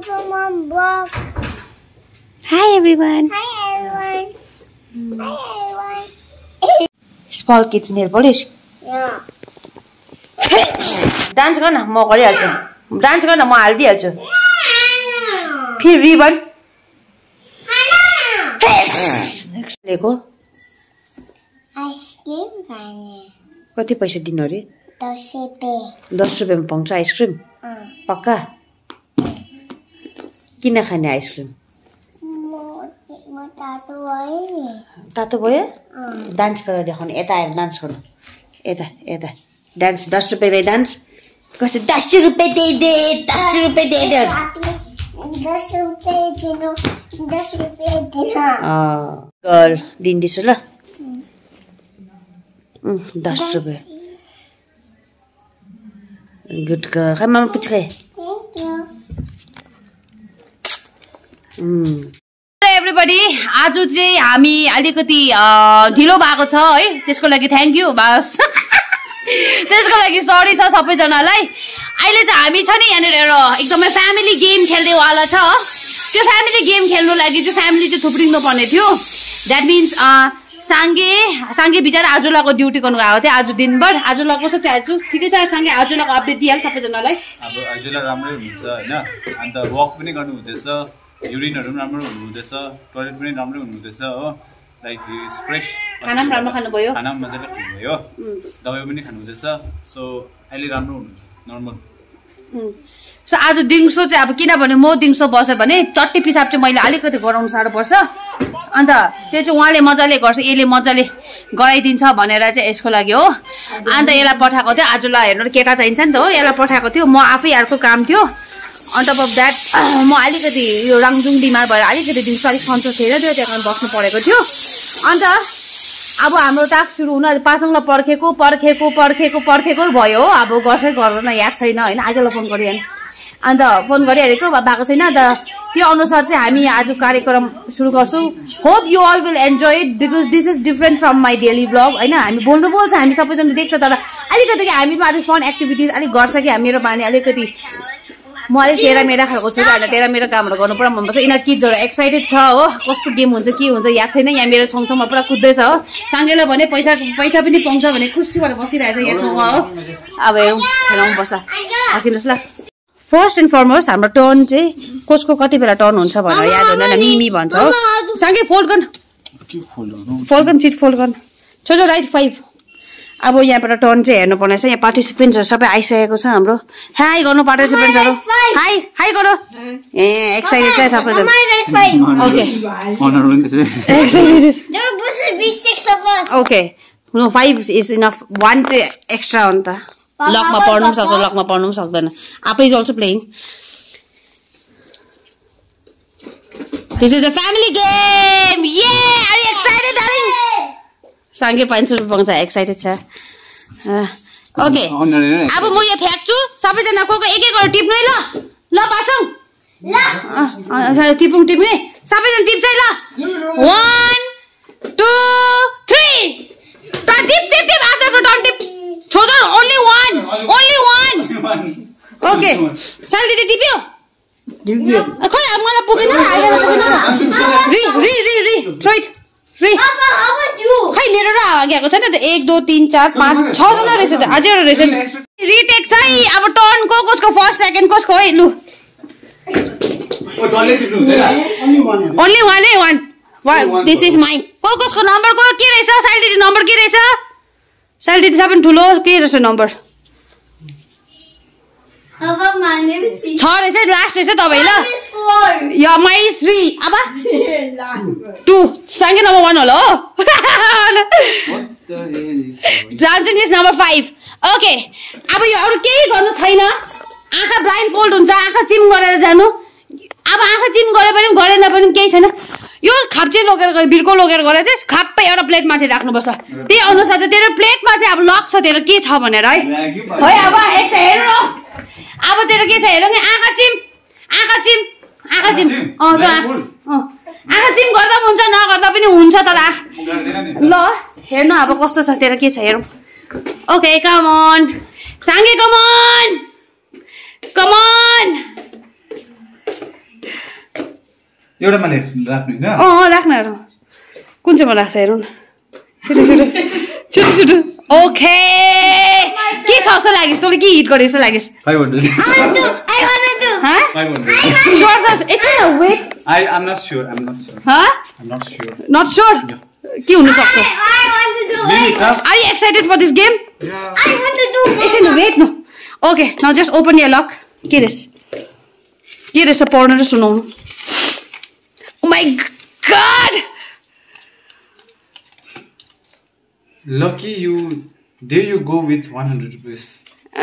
Papa, Mom, walk. Hi everyone. Hi, everyone. Hi, everyone. Small kids nail polish. Yeah. Dance गर न म गरिहाल्छु dance गर न म हालिदिइहाल्छु फेरि रिबन लिएको Ice cream खाने कति पैसा दिनु अरे दस रुपियाँ दस रुपियाँमा पाउँछ आइसक्रिम। पक्का गरेर देखाउने यता आएर डान्स गर्नु यता यता डान्स दस रुपियाँ दे डान्स कस्तो दस रुपियाँ दे दे दस रुपियाँ दे दे आपले दस रुपियाँ दिनु दस रुपियाँ दिन गर दिँदैछु ल उम्, दस रुपियाँ गुड गर खै मामा पुच्छ थ्याङ्क यू एभ्रिबडी आज चाहिँ हामी अलिकति ढिलो भएको छ है। त्यसको लागि थ्याङ्क यू बास। त्यसको लागि सरी छ सबैजनालाई। अहिले चाहिँ हामी छ नि यहाँनिर एउटा एकदमै फ्यामिली गेम खेल्नेवाला छ। त्यो फ्यामिली गेम खेल्नु लागि चाहिँ फ्यामिली चाहिँ थुप्रिनु पर्ने थियो। द्याट मिन्स साङ्गे साङ्गे बिचरा आजुलाको ड्युटी गर्नु गएको थियो आज दिनभर। आजुला कस्तो छ आज ठिकै छ साङ्गे आजुलाको अपडेट दिइहाल्छ सबैजनालाई। अब हजुरलाई राम्रै हुनुहुन्छ होइन? अन्त वक पनि गर्नु हुँदैछ युरिनहरू पनि राम्रो हुनुहुँदैछ टोइलेट पनि राम्रै हुनुहुँदैछ हो। लाइक इज फ्रेस खाना पनि राम्रो खानुभयो। खाना पनि मजाले खानुभयो। दबाई पनि खानुहुँदैछ। सो अहिले राम्रो हुनुहुन्छ नर्मल सो आज दिउँसो चाहिँ अब किनभने म दिउँसो बस्यो भने टट्टी पिसाब चाहिँ मैले अलिकति गराउनु साह्रो पर्छ। अन्त त्यो चाहिँ उहाँले मजाले गर्छ यसले मजाले गराइदिन्छ भनेर चाहिँ यसको लागि हो। अन्त यसलाई पठाएको थियो। आजलाई हेर्नु केटा चाहिन्छ नि त हो। यसलाई पठाएको थियो। म आफै अर्को काम थियो। अन्त अब द्याट म अलिकति यो राङजुङ बिमार भएर अलिकति दिउँसो अलिक सन्चो थिएन त्यो त्यहाँ कारण बस्नु परेको थियो। अन्त अब हाम्रो टास्क सुरु हुन पासङलाई पर्खेको पर्खेको पर्खेको पर्खेको भयो। अब गर्छै गर्दैन याद छैन होइन? आजलाई फोन गरिहाल्नु अन्त फोन गरिहालेको भएको छैन। अन्त त्यो अनुसार चाहिँ हामी आज कार्यक्रम सुरु गर्छौँ। Hope you all will enjoy it because this is different from my daily blog होइन? हामी बोल्नु बोल्छ हामी सबैजना देख्छ तर अलिकति हामीमा अलिक फन एक्टिभिटिज अलिक गर्छ कि? मेरो बानी अलिकति म अलिक तेह्र मेरा खालको छु होइन तेह्र मेरो कामहरू गर्नु पुरा मनपर्छ। यिनीहरू किड्सहरू एक्साइटेड छ हो। कस्तो गेम हुन्छ के हुन्छ याद छैन? यहाँ मेरो छेउछाउमा पुरा कुद्दैछ हो। साङ्गेले भने पैसा पैसा पनि पाउँछ भने खुसी भएर बसिरहेछ यहाँ छेउमा हो। अब हेरौँ खेलाउनु पर्छ। राखिदिनुहोस् ल। फर्स्ट एन्ड फरमोस्ट हाम्रो टर्न चाहिँ कसको कति बेला टर्न हुन्छ भनेर याद हुँदैन। मिमी भन्छ हो। साङ्गे फोल्ड गर्नु फोल्ड गर्नु चिट फोल्ड गर्नु छोजो राइट फाइभ अब यहाँबाट टर्न चाहिँ हेर्नुपर्ने छ। यहाँ पार्टिसिपेन्ट्सहरू सबै आइसकेको छ हाम्रो। हाई गर्नु पार्टिसिपेन्ट्सहरू हाई हाई गर्नु। ए एक्साइटेड चाहिँ सबैजना. Okay no five is enough one चाहिँ एक्स्ट्रा हो नि त लकमा पढ्नु पनि सक्छ लकमा पढ्नु पनि सक्दैन आफै is also playing this is a family game ये आर यु एक्साइटेड डार्लिङ साङ्गे पाँच रुपियाँ पाउँछ एक्साइटेड छ। ओके अब म यो फ्याँक्छु सबैजना को को एक एक गरेर टिप्नु है ल। ल पासौँ ल। टिपौँ टिप्ने सबैजना टिप्छ है ल। One two three tip tip tip आफ्नो आफ्नो टर्न टिप। छोजो only one only one okay साल दिदी टिप्यो? अ, खै अब मलाई पुगेन नि पुगेन रि रि रि रि थ्रोइट रि खै मेरो र अघिको छैन त? एक दुई तिन चार पाँच छजना रहेछ त? अझै एउटा रहेछ। रिटेक छ है अब टर्न को कसको फर्स्ट सेकेन्ड कसको? है लु। ओन्ली वान है। वान दिस इज माइन को कसको नम्बर को के रहेछ? साइल दिदी नम्बर के रहेछ? साइल दिदी सबै ठुलो के रहेछ नम्बर छ रहेछ लास्ट रहेछ तपाईँ ल। यो थ्री अब। टू सँगै नम्बर वान होला हो? जान्छु नि नम्बर फाइभ ओके अब यो अरू केही गर्नु छैन। आँखा ब्लाइन्ड फोल्ड हुन्छ आँखा चिम गरेर जानु। अब आँखा चिम गरे पनि गरेन पनि केही छैन। यो खाप्चे लगेर बिर्को लगेर गएर चाहिँ खाप्पै एउटा प्लेट माथि राख्नुपर्छ। त्यही अनुसार चाहिँ तेरो प्लेटमा चाहिँ अब लक छ तेरो के छ भनेर है? है अब हेर्नु अब तेरो के छ हेरौँ आँखा चिम। आँखा चिम। आँखा चिम। अँ त अँ। आँखा चिम गर्दा पनि हुन्छ नगर्दा पनि हुन्छ तर ल। हेर्नु अब कस्तो छ तेरो के छ हेरौँ। Okay come on Sange come on come on एउटामा अँ राख्न हेरौँ। कुन चाहिँमा राख्छ हेरौँ न? छिटो छिटो छिटो छिटो। ओके के छ जस्तो लाग्यो तँले के हिट गरे जस्तो लाग्यो five hundred I wanna do. हाँ फाइभ हन्ड्रेड Sure, sure. एकछिन wait I am not sure am not sure हाँ am not sure not sure के हुनसक्छ I, I want to do Maybe it. class. Are you excited for this game I want to do एकछिन wait न okay न just open your luck के रहेछ के रहेछ पढ्नु र सुनाउनु my god Lucky you. There you go with 100 rupees. छैन हन्ड्रेड रुपिस नि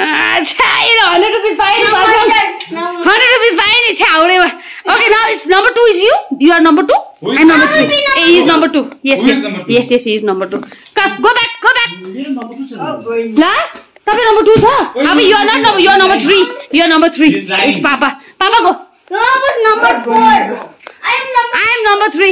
No, हन्ड्रेड रुपिस पाएँ नि छ्याउरेमा okay now is number two is you you are number two and number three? A is number two yes yes? Yes yes is number two go back go back ल तपाईँ number two छ अब you are not number you are number three you are number three. It's papa papa go. I am number three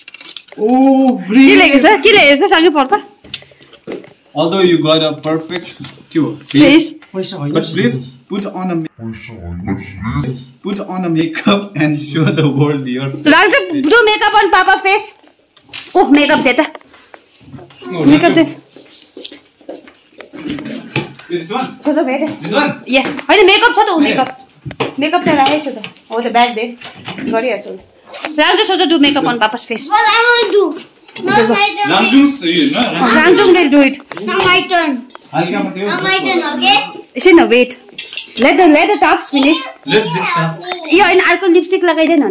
Oh, के. लेखेको छ के लेखेको छ सँगै पढ त Although you got a perfect cure, please but please put on a ma- put on a makeup and show the world your. Raju do makeup on papa face oh makeup they त Oh, makeup दे This one. This one. यस होइन makeup छ त ऊ makeup makeup त राखेको छु त हो त सोच do makeup on papa's face What I want to do? Now my turn. Namjoon's you know. Rangjung will do it Now my turn. हल्का मात्रै Now हो। my turn, okay? एकछिन न wait let the let the talks finish Let this dance. यो होइन अर्को lipstick लगाइदिएन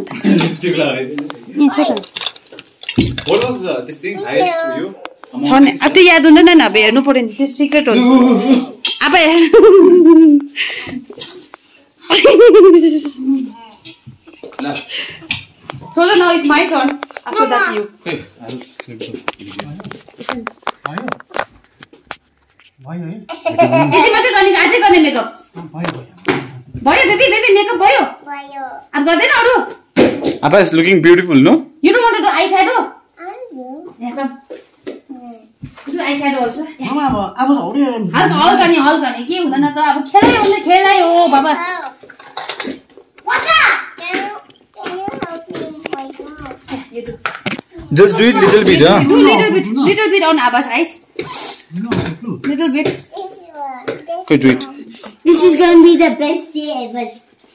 छ त What was this thing highest to you? छ नि अब त्यो याद हुँदैन नि अब हेर्नु पऱ्यो नि त्यो सिक्रेट हो। अब ल टर्न आफ्टर द्याट यु खै यति मात्रै गर्ने अझै गर्ने मेकअप भयो बेबी बेबी मेकअप भयो Bio. अब गर्दैन अरू Appa is looking beautiful, no? You don't want to eye shadow I do. Do eye shadow also मामा अब अब हौडे हल्का हल्का नि हल्का नि के हुँदैन त अब खेलाइ हो भने खेलाइ हो बाबा What's up? Can you, can you You do. Just do it little bit, huh? Do little bit, little bit on Abba's eyes. Little bit. Okay, do it. This is gonna be the best day ever.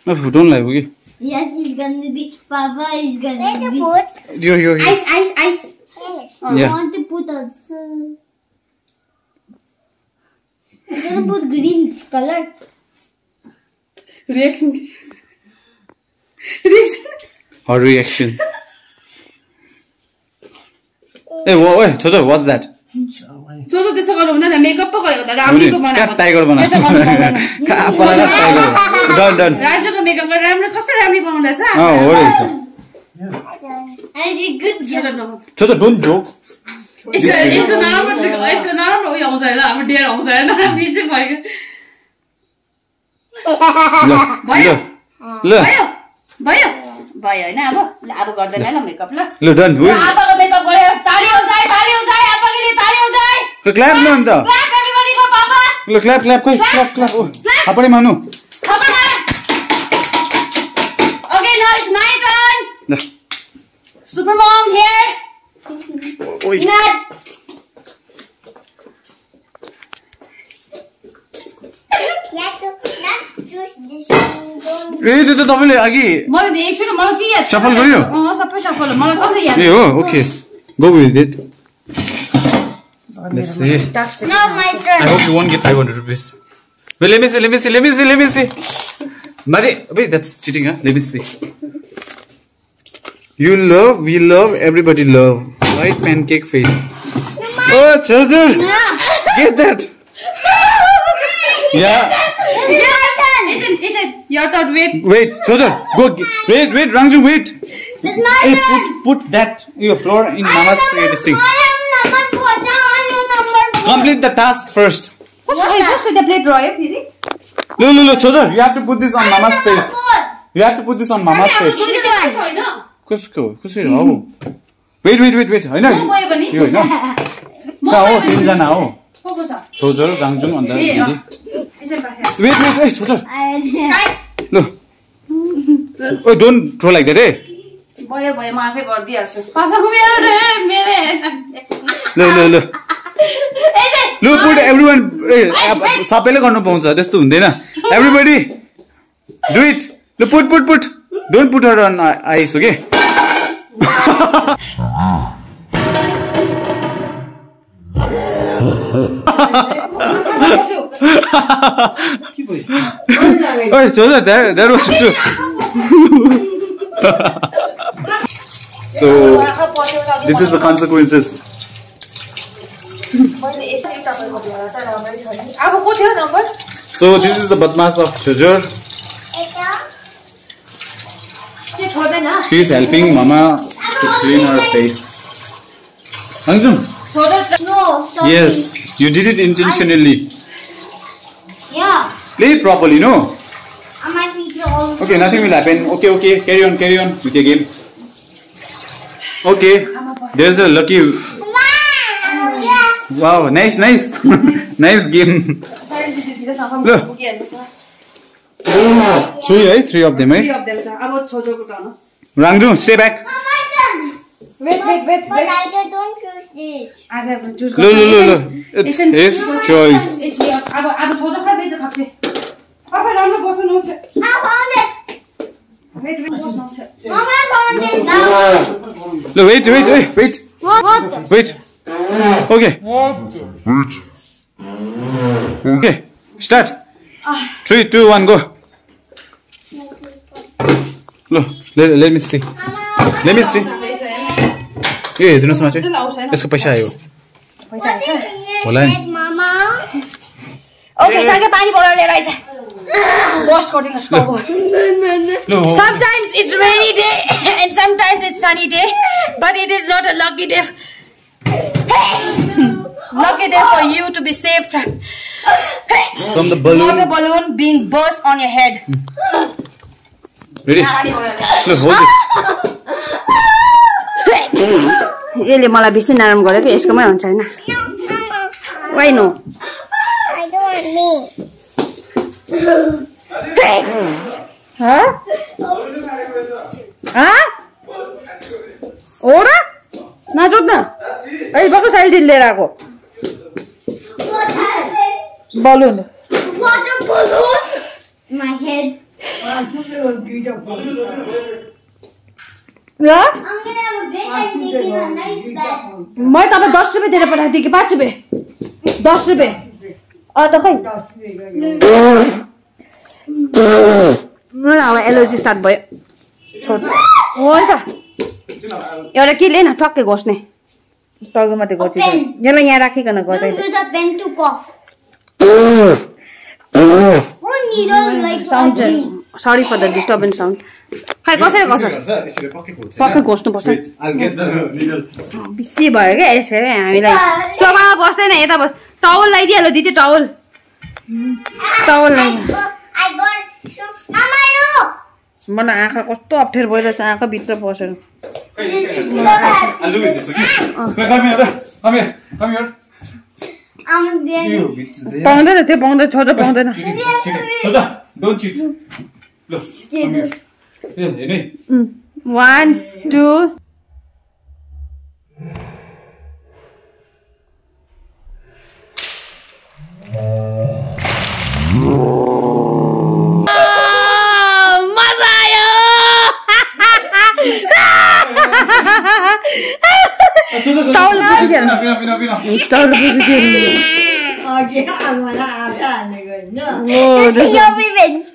No, don't lie, okay? Yes, it's gonna be. Papa is gonna Where be. To put? Yo, yo, yo. Ice, ice, ice. Yes. I yeah. want to put also. I'm gonna put green color. Reaction. Reaction. Her reaction. hey, wha- wait, Chojo, what's that? जो जो त्यसो गर्नु हुँदैन makeup पो गरेको त राम्रोको बनाएको टाइगर बनाएको। कहाँ बनाएको टाइगर डन डन राजुको मेकअप गरेर राम्रो कस्तो राम्रो बनाउँदैछ अँ हो रहेछ. छोटो डोन्ट जोक यस्तो यस्तो नराम्रो यस्तो नराम्रो उयो आउँछ होइन अब डेयर आउँछ होइन पिसै भयो भयो ल ल भयो भयो भयो होइन? अब ल अब गर्दैन ल। मेकअप ल। ल डन ल, आपाको मेकअप गर्यो ताली हो ताली आपाको लिए ताली हो जाए क्ल्याप न अन्त। Clap everybody for papa. ल क्ल्याप क्ल्याप क्ल्याप। मानु। थप्पड मार। Okay now it's my turn ल। सुपर मम हियर ओइ ए त्यो त तपाईँले अघि मैले देखेको छु नि मलाई के याद छ? सफल गर्यो? अँ सबै सफल हो मलाई कसरी याद ए हो okay go with it Let's see. Now my I turn. hope you won't get 500 rupees. Wait, let me see, let me see, let me see, let me see. Maji, wait, that's cheating, huh? Let me see. You love, we love, everybody love. White pancake face. Oh, Chazur! Get that! Yeah. Wait. Wait, Chazur, go. Wait, wait, Rangju, wait. Hey, put, put that your floor in Mama's uh, thing. Complete the task first. ओइ, जस्तो त्यहाँ plate रह्यो फेरि No, no, no, Chojo, you have to put this on Mama's face. You have to put this on Mama's face. कसको कसरी हो weight wait wait weight होइन म गयो भने यो होइन म तिनजना हो को को छ छोजर गाङजुङ अन्त ए, अँ। दिदी यसरी राखेर। वेट वेट वेट छोजर I- काई? ल oh don't throw like that भयो भयो म आफै गरिदिइहाल्छु पासाको मेरो रे, मेरो ल ल ल लु पुट एभ्री वान सबैले गर्नु पाउँछ त्यस्तो हुँदैन एभ्रीबडी डु इट लु put put put don't put her on ice okay Oh, so that that that was true. so this is the consequences. so this is the badmas of Chujur. She is helping Mama to clean her face. Anjum. Yes. You did it intentionally. I, yeah. Play properly, no? I might feet are all okay, nothing will happen. Okay, okay, carry on, carry on with your game. Okay, there's a lucky. Wow, nice, nice, nice game. Look. Three, right? Three of them, right? Three of them. Rangju, stay back. Oh wait, wait, wait, wait. But I don't choose. No, no, no, no. It's his choice. अब अब खै बेच अब राम्रो I it now. No, wait, wait, wait, wait, What? wait. Okay. Okay, start. Three, two, one, go. Look, let, let me see. Let me see. ए हेरिदिनुहोस् न चाहिँ यसको पैसा आयो पैसा आएछ होला नि Mama. ओके सँगै पानी बोलाएर लिएर आइज वास गरिदिनुहोस् टाउको लु हो। Sometimes it's rainy day and sometimes it's sunny day, but it is not a lucky day. lucky day for you to be safe from From the balloon. water balloon being burst on your head. Ready? Look, hold this. यसले मलाई बेसी नरम गर्यो कि यसकोमै हुन्छ होइन why no. हो र नजोत् न है बको साइड लिएर आएको? Balloon Water balloon. My head. मैले तपाईँ दस रुपियाँ दिएर पठाएको थिएँ कि पाँच रुपियाँ? दस रुपियाँ। अँ त खै। मलाई अब एलर्जी स्टार्ट भयो। छोड। हुन्छ। एउटा के लिएन टक्कै घोस्ने टाउको मात्रै Pen. यसलाई यहाँ राखिकन गर्दै sound sorry for the disturbance sound खै कसरी गर्छ पक्कै घोच्नुपर्छ बिसी भयो क्या यसरी हामीलाई सोफामा बस्दैन यता बस टावल लगाइदिइहाल्यो दिदी टावल टावल I लगाइ got, I got shoe. Mama, no. मलाई आँखा कस्तो अप्ठ्यारो भइरहेछ आँखा भित्र पसेर. पाउँदैन त्यो पाउँदैन छोजो पाउँदैन Don't cheat. Look, come here. Here, here, here. One two मजा आयो टाउल बुझिदियो Pina, pina, pina, pina. टाउल बुझिदियो oh, This is your revenge.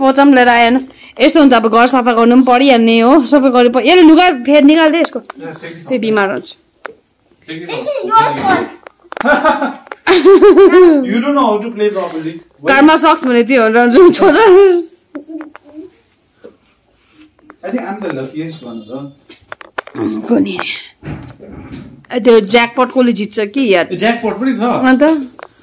पचम लिएर आएन। यस्तो हुन्छ अब घर सफा गर्नु पनि परिहाल्ने हो। सफा गर्नु पऱ्यो यसले लुगा फेरि निकाल्दै यसको। त्यही बिमार हुन्छ। कारमा सक्स भने त्यो हो जुन छोज त्यो ज्याकपट कसले जित्छ कि यहाँ ज्याकपट पनि छ। अन्त?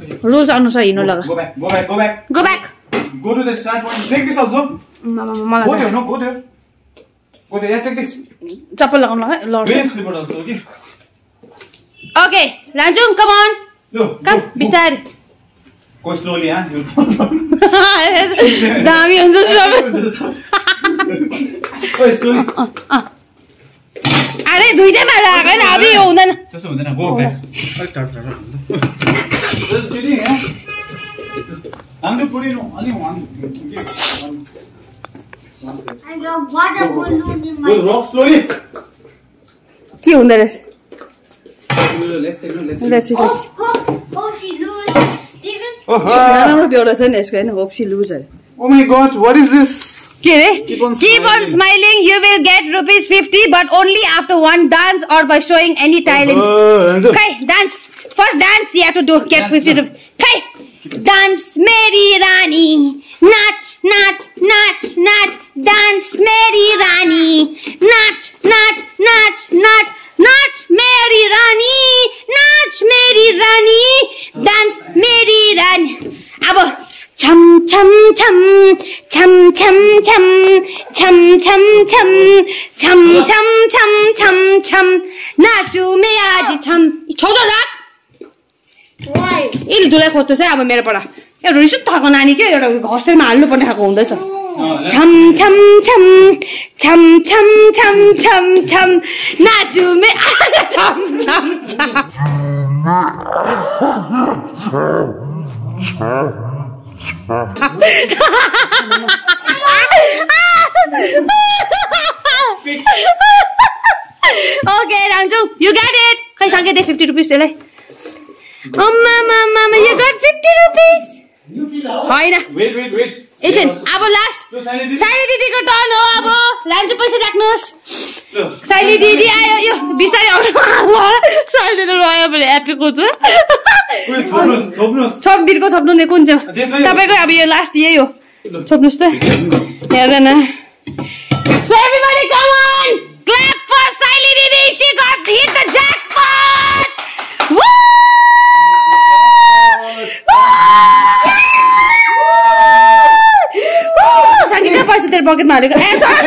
रुल्स अनुसार हिँड्नु लगा go back go back go to the start point think this चप्पल लगाउनु ओके ओके कम हुन्छ अरे दुइटै भएर आएको न के हुँदो रहेछ after one dance or by showing any talent dance First dance you have to do. Get 50 rupees. Okay. Dance, Mary Rani. Nach, nach, nach, nach. Dance, Mary Rani. Nach, nach, nach, nach. Nach, Mary Rani. Nach, Mary Rani. Dance, Mary Rani. अब छम छम छम छम छम छम छम छम छम छम छम छम छम छम नाचु मे आज छम छोजो राख why? यसले दुलाई खोज्दैछ है अब मेरोबाट एउटा रिस उठाएको नानी क्या एउटा हस्टेलमा हाल्नु पर्ने खाएको हुँदैछ। छम छम छम छम छम छम छम छम नाचु मे छम छम छम। ओके रान्छु यु गेट इट खै सके दे फिफ्टी रुपिस त्यसलाई अम्मा मामा यु गट फिफ्टी रुपिस होइन wait. एकछिन अब लास्ट. साइली दिदीको टर्न हो अब लान्छु पैसा राख्नुहोस्. साइली दिदी आयो यो बिस्तारै आउनु साइली आयो भने ह्याप्पी छोप्नु नि कुन चाहिँ। तपाईँको अब यो लास्ट यही हो छोप्नुहोस् त हेर्दैन So everybody come on! Clap for Siley Didi! She got hit the jackpot! Woo! पैसा तेरो पकेटमा हालेको ए सर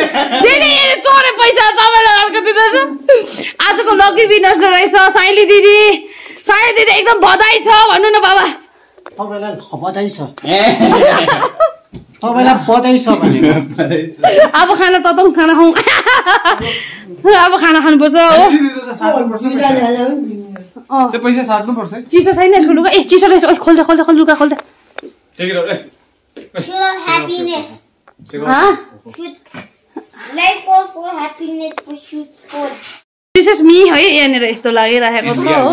चोरे पैसा तपाईँलाई अर्को दिँदैछ आजको लकी विनर्स रहेछ साइली दिदी। साइली दिदी एकदम बधाई छ भन्नु न बाबा। तपाईँलाई बधाई छ। तपाईँलाई बधाई छ भनेको अब खाना तताउँ खाना खाउँ। अब खाना खानुपर्छ हो। चिसो छैन यसको लुगा? ए चिसो रहेछ। ओइ खोल्दा खोल्दा खोल्दा लुगा खोल्दा। विशेष मि है यहाँनिर यस्तो लागिरहेको छ हो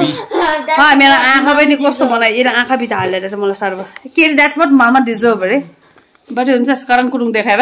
मेरो आँखा पनि कस्तो मलाई आँखा आँखाभित्र हालेर चाहिँ मलाई सर्व के अरे द्याट वाट मामा डिजर्भ अरे बट हुन्छ करङ कुरुङ देखाएर